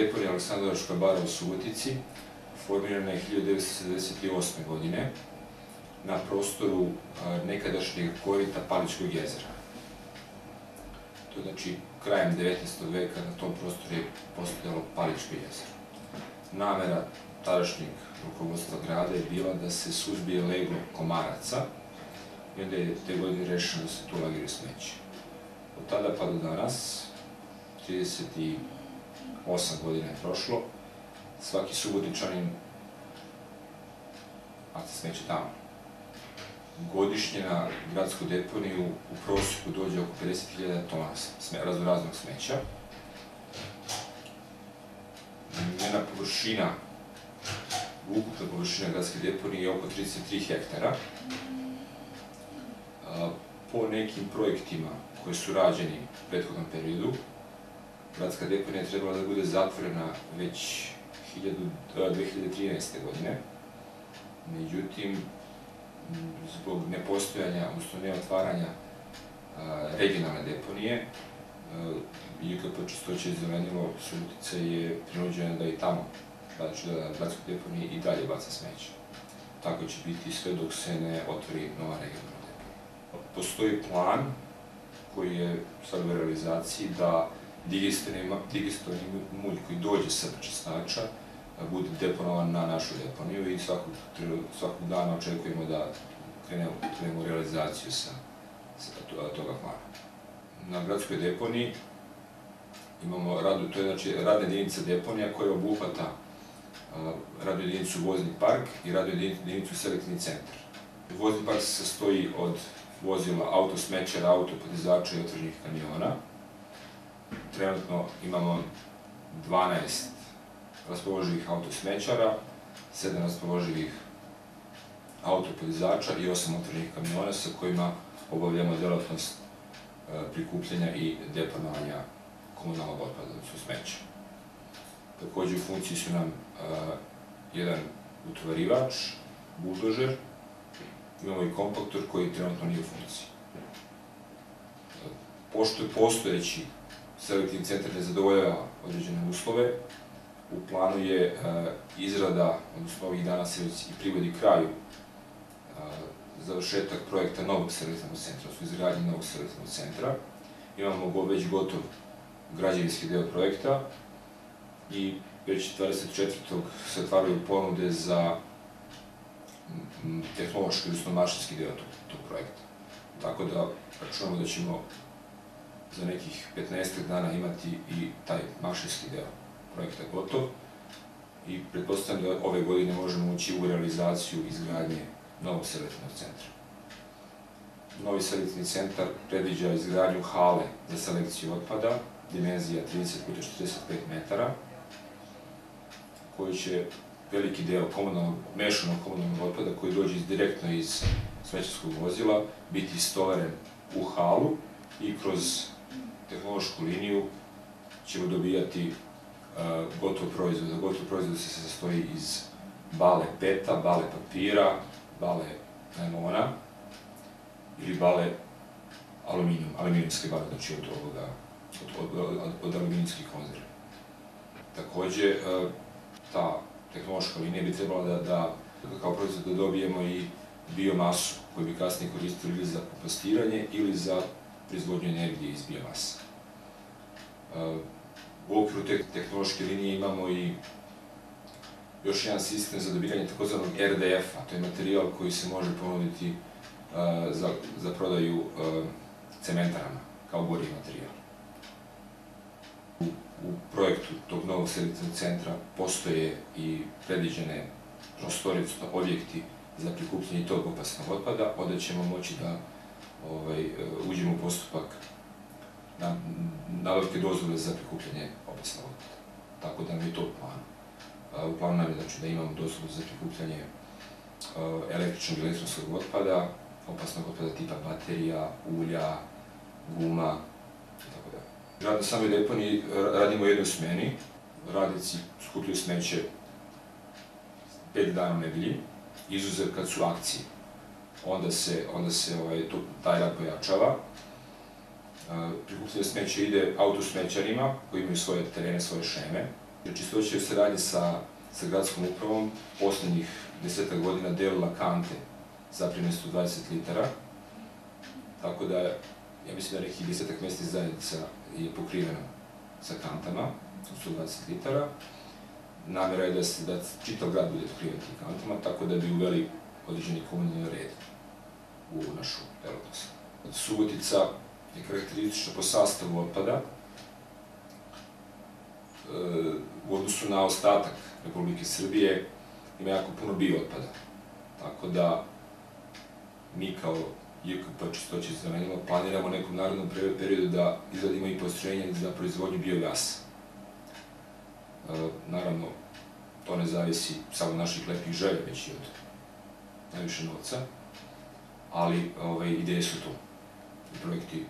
Deponija Aleksandrovačka bara u Subotici formirana je 1978. godine na prostoru nekadašnjeg korita Paličkog jezera. To je znači krajem 19. veka na tom prostoru je postojalo Paličko jezero. Namera tadašnjeg rukovodstva grada je bila da se suzbije leglo komaraca i onda je te godine rešeno da se tu lagiraju smeće. Od tada pa do danas, 38 godina je prošlo, svaki subotičanin baca smeće tamo. Godišnje na gradsku deponiju u prosjeku dođe oko 50.000 tona raznoraznog smeća. Njena površina, ukupna površina gradske deponije je oko 33 hektara. Po nekim projektima koji su rađeni u prethodnom periodu, gradska deponija trebala da bude zatvorena već 2013. godine. Međutim, zbog nepostojanja, odnosno neotvaranja regionalne deponije, IKP Čistoće i zelenilo Subotica je prinuđena da i tamo, znači da na deponiji i dalje baca smeće. Tako će biti sve dok se ne otvori nova regionalna deponija. Postoji plan koji je sad u realizaciji da digistovni mulj koji dođe sa čistača bude deponovan na našu deponiju i svakog, svakog dana očekujemo da krenemo, krenemo realizaciju sa, sa toga plana. Na gradskoj deponiji imamo radu, to je znači radna jedinica deponija koja obuhvata radnu jedinicu vozni park i radnu jedinicu selektivni centar. Vozni park se sastoji od vozila autosmećera, autopodizača i otvorenih kamiona. Trenutno imamo 12 raspoloživih autosmećara, 7 raspoloživih autopodizača i 8 otvorenih kamiona sa kojima obavljamo delatnost prikupljanja i deponovanja komunalnog otpada, odnosno smeća. Takođe u funkciji su nam jedan utvarivač, buldožer, imamo i kompaktor koji trenutno nije u funkciji. Pošto je postojeći selektivni centar ne zadovoljava određene uslove, u planu je izrada, odnosno ovih dana se već i privodi kraju, završetak projekta novog selektivnog centra, odnosno izgradnje novog selektivnog centra. Imamo već gotov građevinski deo projekta i već 24. se otvaraju ponude za tehnološki, odnosno mašinski deo tog, tog projekta. Tako da računamo da ćemo za nekih 15 dana imati i taj mašinski deo projekta gotov i pretpostavljam da ove godine možemo ući u realizaciju izgradnje novog selektivnog centra. Novi selektivni centar predviđa izgradnju hale za selekciju otpada, dimenzija 30 x 45 metara, koji će veliki deo komunalnog, mešanog komunalnog otpada koji dođe direktno iz smećarskog vozila biti istovaren u halu i kroz tehnološku liniju ćemo dobijati gotov proizvod. Gotov proizvod se sastoji iz bale peta, bale papira, bale najmona ili bale aluminijum, aluminijumske bale, znači od ovoga, od, od, od, od aluminijskih konzerve. Takođe, ta tehnološka linija bi trebala da, da kao proizvod da dobijemo i biomasu koju bi kasnije koristili ili za kompostiranje ili za proizvodnju energije iz biomasa. U okviru te tehnološke linije imamo i još jedan sistem za dobiranje takozvanog RDF-a, to je materijal koji se može ponuditi za, za prodaju cementarama kao goriv materijal u projektu tog novog selektivnog centra postoje i predviđene prostorice, objekti za prikupljanje tog opasnog otpada, onda ćemo moći da ovaj, uđemo u postupak na, nabavke dozvole za prikupljanje opasnog otpada. Tako da nam je to u planu. U planu nam je znači, da imamo dozvolu za prikupljanje električnog i elektronskog otpada, opasnog otpada tipa baterija, ulja, guma, Rad na samoj deponiji radimo u jednoj smeni, radnici skupljaju smeće pet dana u nedelji, izuzev kad su akcije. Onda se, onda se ovaj, to, taj rad pojačava. Prikupljanje smeća ide autosmećarima koji imaju svoje terene, svoje šeme. Čistoća je u saradnji sa, sa gradskom upravom poslednjih deseta godina delila kante zapremne 120 litara, tako da ja mislim da nekih desetak mesta zajednica je pokriveno sa kantama, 120 litara. Namera je da se da čitav grad bude pokriven tim kantama, tako da bi uveli određeni komunalni red u našu delatnost. Subotica je karakteristična po sastavu otpada, u odnosu na ostatak Republike Srbije ima jako puno biootpada. Tako da mi kao JKP Čistoće zelenila planiramo u nekom narodnom periodu da izgledimo i postrojenja za proizvodnju biogasa. E, naravno, to ne zavisi samo naših lepih želja, već i od najviše novca, ali ovaj, ideje su tu, projekti